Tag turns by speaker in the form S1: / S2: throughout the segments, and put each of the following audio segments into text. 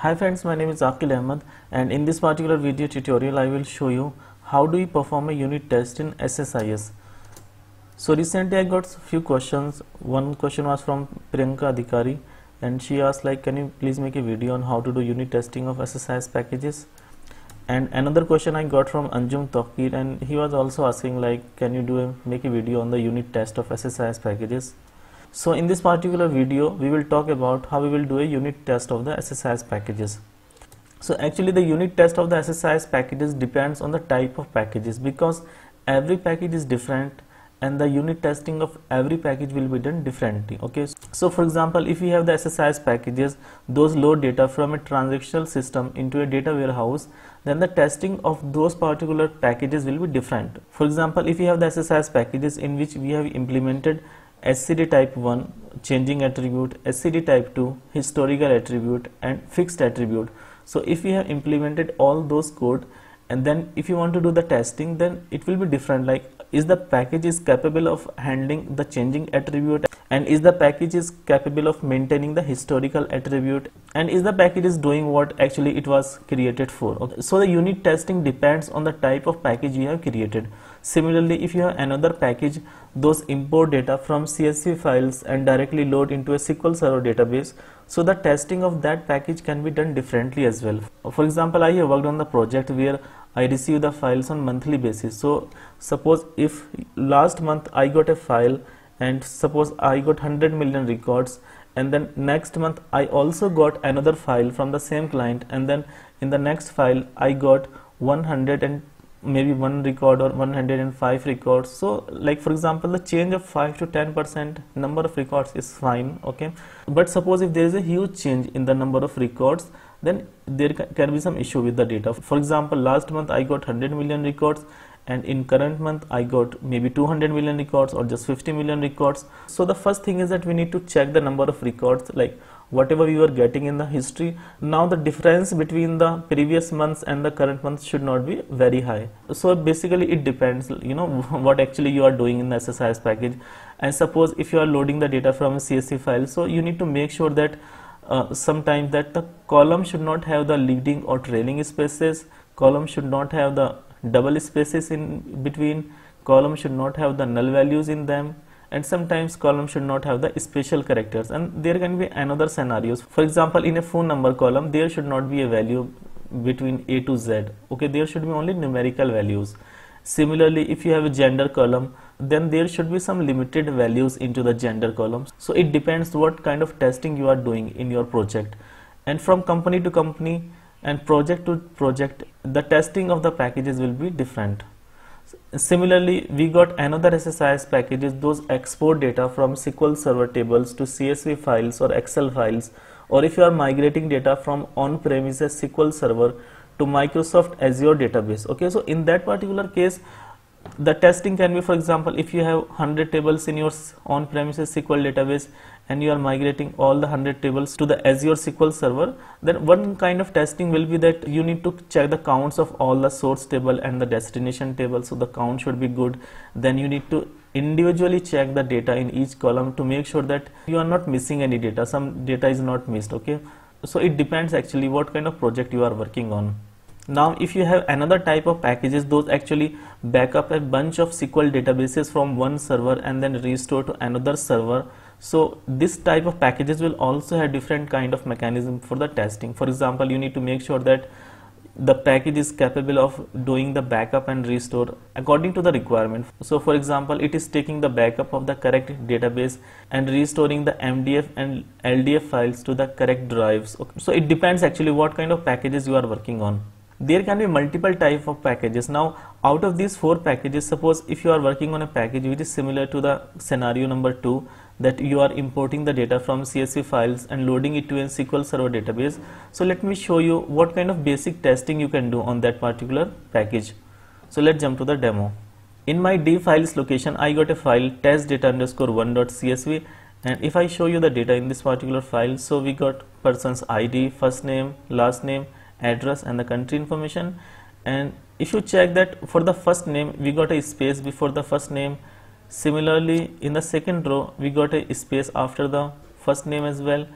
S1: Hi friends, my name is Aqil Ahmed and in this particular video tutorial I will show you how do we perform a unit test in SSIS. So recently I got few questions. One question was from Priyanka Adhikari and she asked like can you please make a video on how to do unit testing of SSIS packages and another question I got from Anjum Tokir and he was also asking like can you do a, make a video on the unit test of SSIS packages so in this particular video we will talk about how we will do a unit test of the SSIS packages. So actually the unit test of the SSIS packages depends on the type of packages because every package is different and the unit testing of every package will be done differently okay? So for example if we have the SSIS packages those load data from a transactional system into a data warehouse then the testing of those particular packages will be different. For example if you have the SSIS packages in which we have implemented SCD type 1 changing attribute SCD type 2 historical attribute and fixed attribute. So if we have implemented all those code and then if you want to do the testing then it will be different. Like is the package is capable of handling the changing attribute and is the package is capable of maintaining the historical attribute and is the package is doing what actually it was created for okay. so the unit testing depends on the type of package you have created similarly if you have another package those import data from csv files and directly load into a sql server database so the testing of that package can be done differently as well for example i have worked on the project where I receive the files on monthly basis. So suppose if last month I got a file and suppose I got 100 million records and then next month I also got another file from the same client and then in the next file I got 100 and maybe one record or 105 records. So like for example the change of 5 to 10 percent number of records is fine okay? But suppose if there is a huge change in the number of records then there can be some issue with the data. For example last month i got 100 million records and in current month i got maybe 200 million records or just 50 million records. So the first thing is that we need to check the number of records like whatever we were getting in the history. Now the difference between the previous months and the current month should not be very high. So basically it depends you know what actually you are doing in the SSIS package. And suppose if you are loading the data from a CSV file so you need to make sure that uh, sometimes that the column should not have the leading or trailing spaces. Column should not have the double spaces in between column should not have the null values in them and sometimes column should not have the special characters. And there can be another scenarios. For example in a phone number column there should not be a value between a to z. Okay there should be only numerical values. Similarly if you have a gender column then there should be some limited values into the gender columns so it depends what kind of testing you are doing in your project. And from company to company and project to project the testing of the packages will be different. Similarly we got another SSIS packages those export data from SQL server tables to CSV files or Excel files or if you are migrating data from on-premises SQL server to Microsoft Azure database. Okay so in that particular case the testing can be for example if you have 100 tables in your on-premises SQL database and you are migrating all the 100 tables to the Azure SQL server then one kind of testing will be that you need to check the counts of all the source table and the destination table so the count should be good. Then you need to individually check the data in each column to make sure that you are not missing any data. Some data is not missed okay? So it depends actually what kind of project you are working on. Now if you have another type of packages those actually back up a bunch of SQL databases from one server and then restore to another server so this type of packages will also have different kind of mechanism for the testing. For example you need to make sure that the package is capable of doing the backup and restore according to the requirement. So for example it is taking the backup of the correct database and restoring the mdf and ldf files to the correct drives. Okay. so it depends actually what kind of packages you are working on there can be multiple type of packages now out of these four packages suppose if you are working on a package which is similar to the scenario number two that you are importing the data from CSV files and loading it to a SQL Server database. So let me show you what kind of basic testing you can do on that particular package. So let's jump to the demo. In my D files location, I got a file test data underscore one.csv and if I show you the data in this particular file, so we got person's ID, first name, last name, address and the country information. And if you check that for the first name we got a space before the first name. Similarly in the second row we got a space after the first name as well.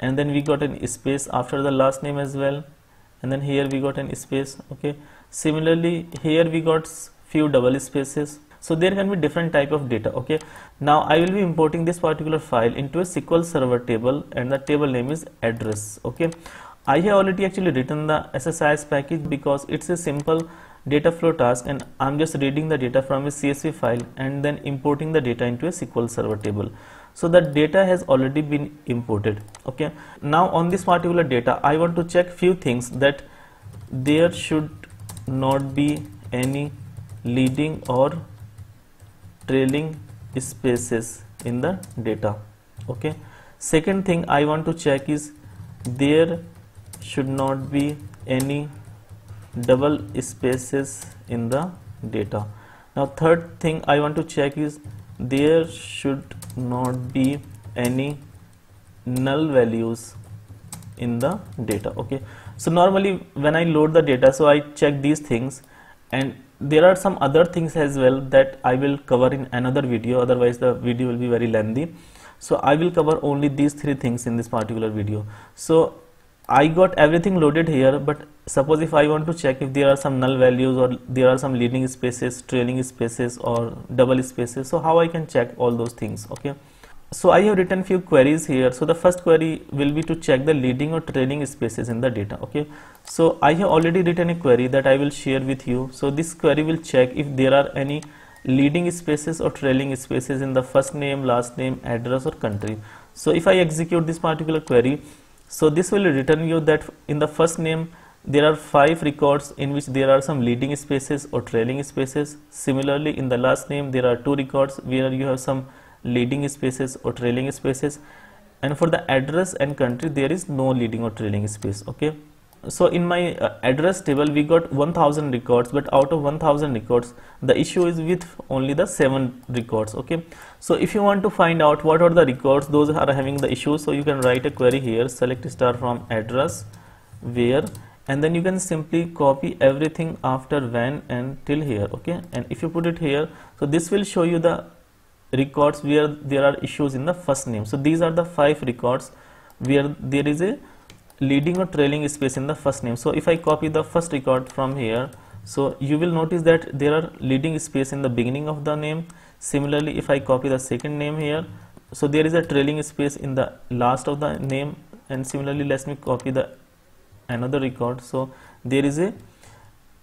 S1: And then we got an space after the last name as well. And then here we got an space okay. Similarly here we got few double spaces. So there can be different type of data okay. Now i will be importing this particular file into a sql server table and the table name is address okay i have already actually written the ssis package because it's a simple data flow task and i'm just reading the data from a csv file and then importing the data into a sql server table. So the data has already been imported okay? Now on this particular data i want to check few things that there should not be any leading or trailing spaces in the data okay? Second thing i want to check is there should not be any double spaces in the data. Now third thing i want to check is there should not be any null values in the data okay? So normally when i load the data so i check these things and there are some other things as well that i will cover in another video otherwise the video will be very lengthy. So i will cover only these three things in this particular video. So i got everything loaded here but suppose if I want to check if there are some null values or there are some leading spaces, trailing spaces or double spaces. So how I can check all those things. Okay. So I have written few queries here. So the first query will be to check the leading or trailing spaces in the data. Okay. So I have already written a query that I will share with you. So this query will check if there are any leading spaces or trailing spaces in the first name, last name, address or country. So if I execute this particular query, so this will return you that in the first name there are five records in which there are some leading spaces or trailing spaces. Similarly, in the last name, there are two records where you have some leading spaces or trailing spaces. And for the address and country, there is no leading or trailing space. Okay. So in my uh, address table, we got 1000 records, but out of 1000 records, the issue is with only the seven records. Okay. So if you want to find out what are the records, those are having the issue. So you can write a query here, select star from address where and then you can simply copy everything after when and till here okay and if you put it here so this will show you the records where there are issues in the first name so these are the five records where there is a leading or trailing space in the first name. So if i copy the first record from here so you will notice that there are leading space in the beginning of the name. Similarly if i copy the second name here so there is a trailing space in the last of the name. And similarly let me copy the another record. So there is a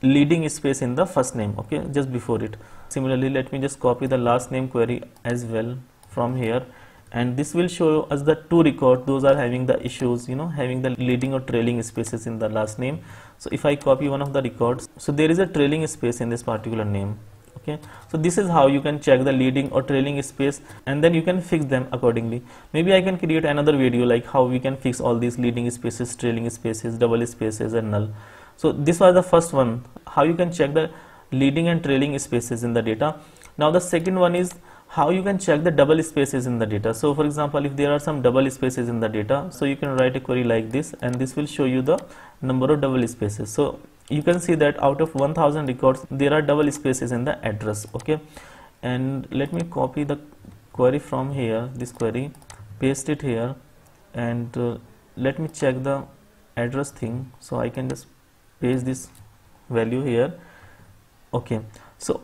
S1: leading space in the first name okay just before it. Similarly let me just copy the last name query as well from here and this will show us the two records those are having the issues you know having the leading or trailing spaces in the last name. So if i copy one of the records so there is a trailing space in this particular name okay? So this is how you can check the leading or trailing space and then you can fix them accordingly. Maybe i can create another video like how we can fix all these leading spaces trailing spaces double spaces and null. So this was the first one how you can check the leading and trailing spaces in the data. Now the second one is how you can check the double spaces in the data. So for example if there are some double spaces in the data so you can write a query like this and this will show you the number of double spaces. So you can see that out of 1000 records there are double spaces in the address okay? And let me copy the query from here this query paste it here and uh, let me check the address thing so I can just paste this value here okay? So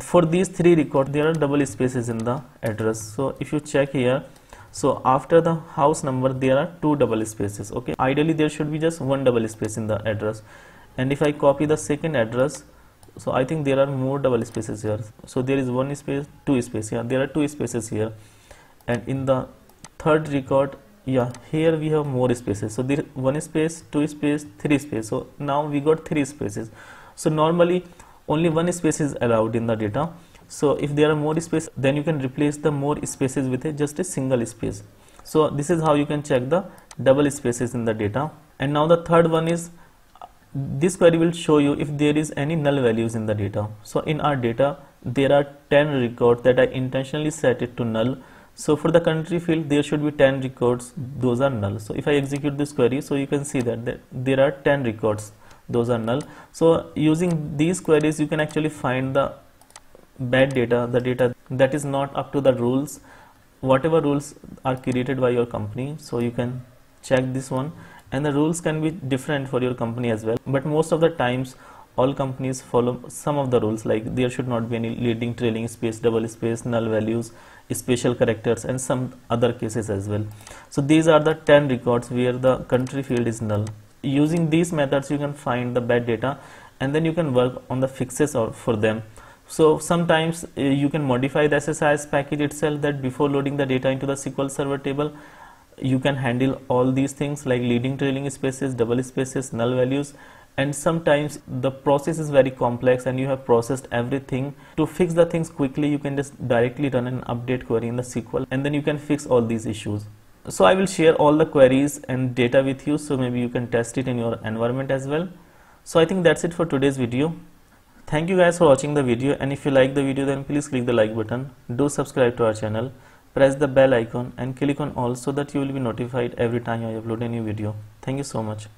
S1: for these three records there are double spaces in the address. So if you check here so after the house number there are two double spaces okay? Ideally there should be just one double space in the address. And if I copy the second address so I think there are more double spaces here. So there is one space two space here there are two spaces here. And in the third record yeah here we have more spaces. So there one space two space three space. So now we got three spaces. So normally only one space is allowed in the data. So if there are more space then you can replace the more spaces with a, just a single space. So this is how you can check the double spaces in the data. And now the third one is this query will show you if there is any null values in the data. So in our data there are 10 records that I intentionally set it to null. So for the country field there should be 10 records. Those are null. So if I execute this query so you can see that there are 10 records those are null. So using these queries you can actually find the bad data the data that is not up to the rules. Whatever rules are created by your company so you can check this one. And the rules can be different for your company as well. But most of the times all companies follow some of the rules like there should not be any leading trailing space double space null values special characters and some other cases as well. So these are the 10 records where the country field is null using these methods you can find the bad data and then you can work on the fixes or for them. So sometimes uh, you can modify the SSIS package itself that before loading the data into the SQL Server table you can handle all these things like leading trailing spaces double spaces null values and sometimes the process is very complex and you have processed everything. To fix the things quickly you can just directly run an update query in the SQL and then you can fix all these issues so I will share all the queries and data with you. So maybe you can test it in your environment as well. So I think that's it for today's video. Thank you guys for watching the video. And if you like the video then please click the like button. Do subscribe to our channel. Press the bell icon and click on all so that you will be notified every time I upload a new video. Thank you so much